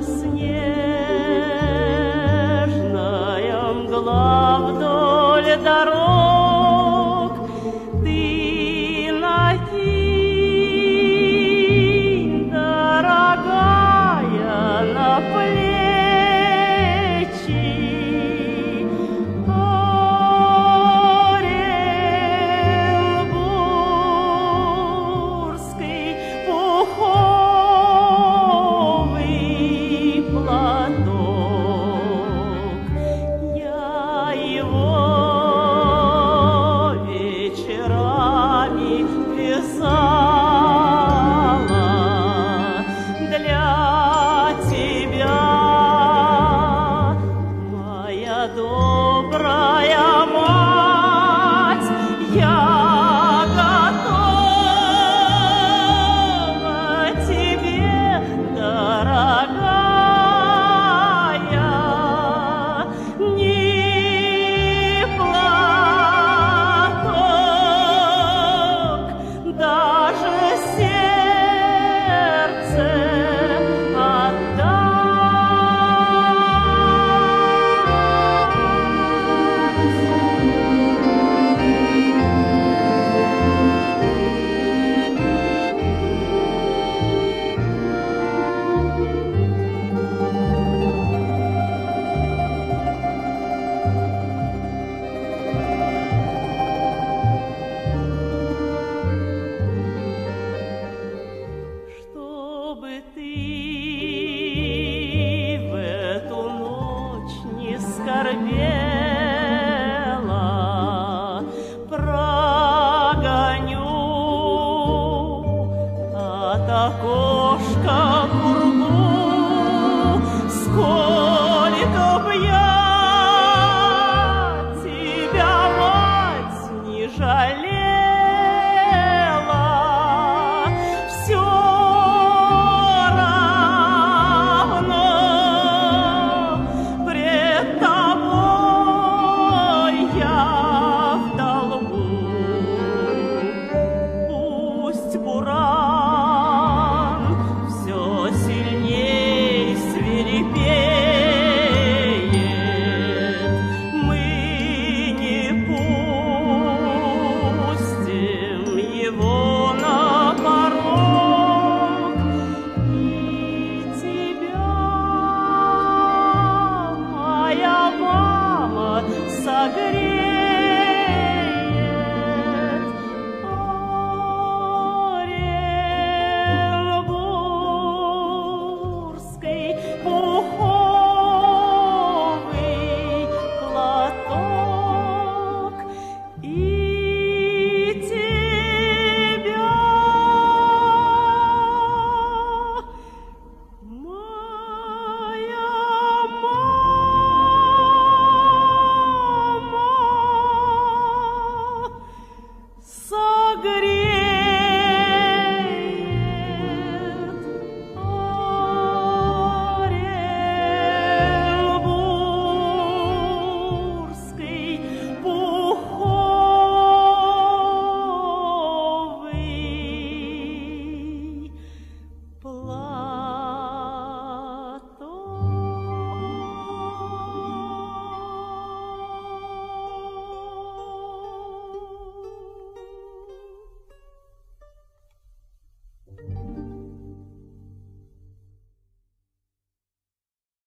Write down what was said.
снежная мгла вдоль дорог. скорбела, прогоню от окошка кургу скорбела. नगरी